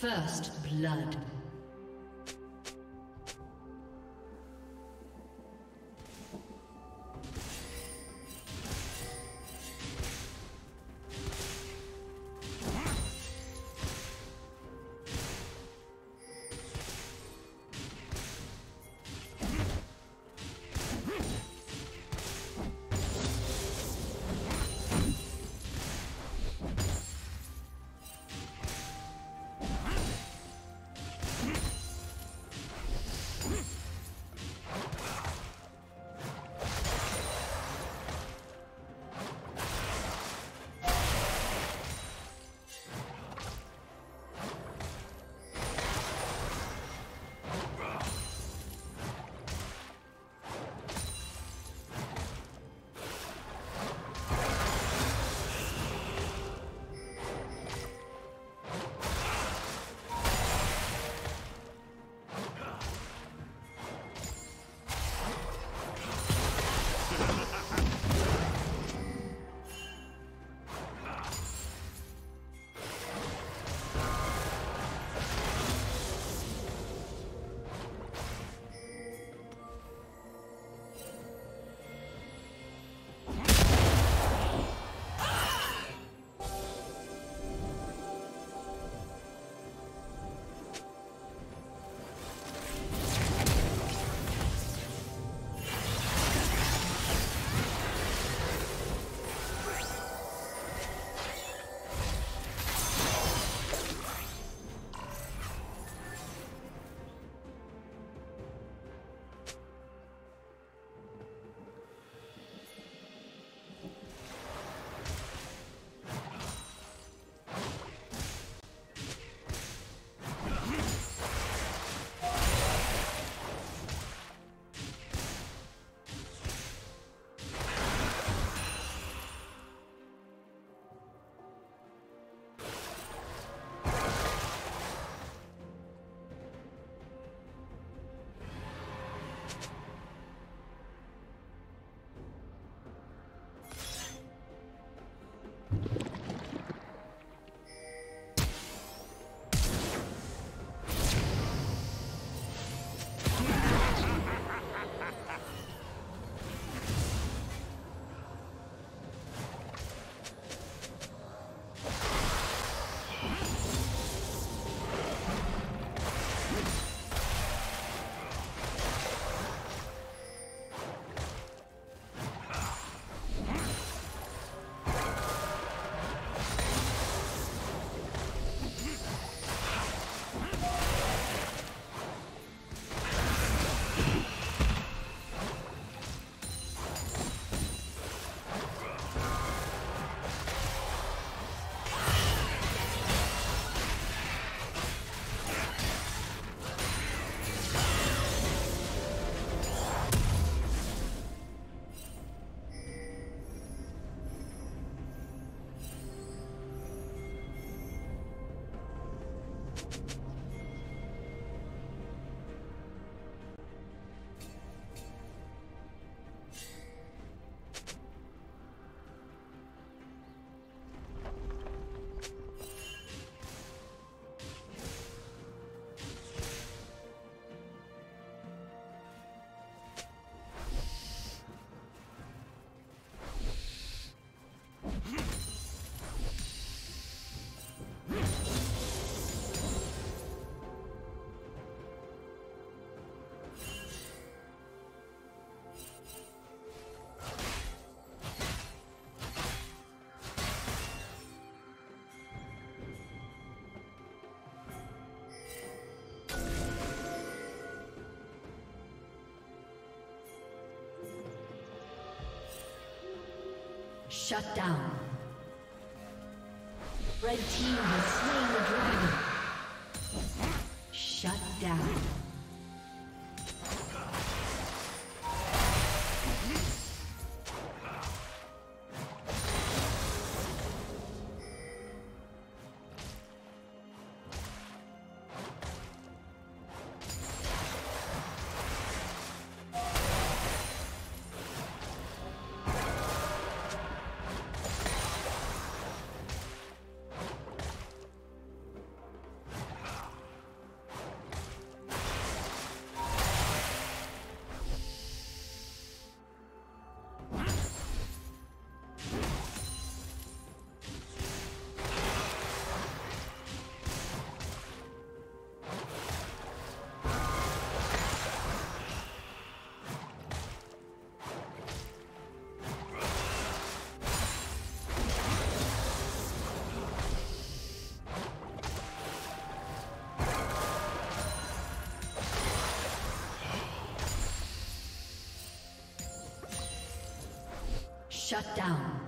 First blood. Shut down. Red team has slain the dragon. Shut down. Shut down.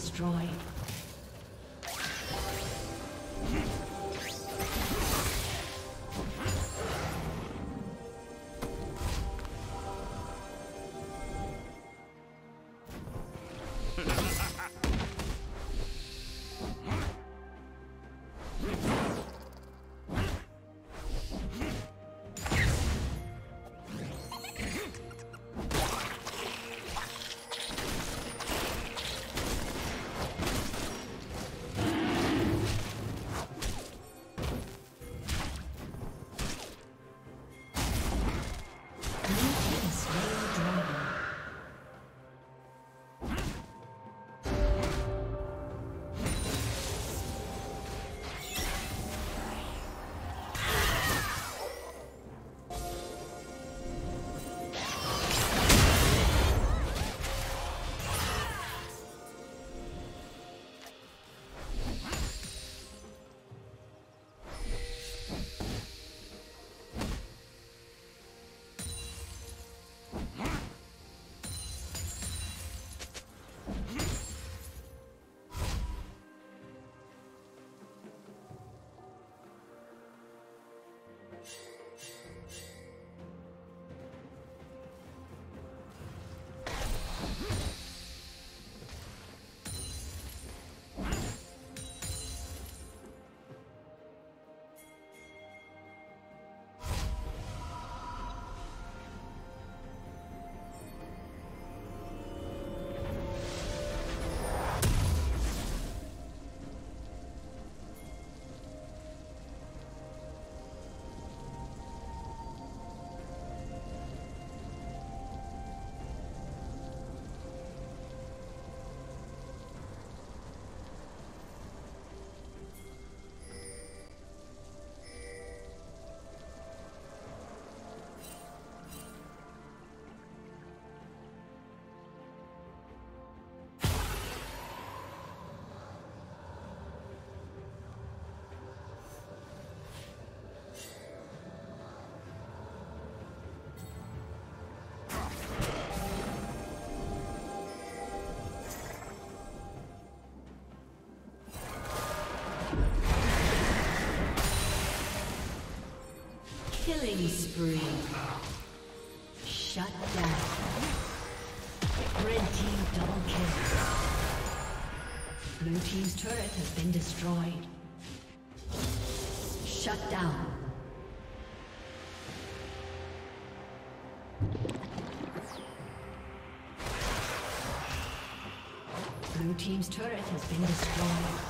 Destroyed. Killing spree. Shut down. Red team double kill. Blue team's turret has been destroyed. Shut down. Blue team's turret has been destroyed.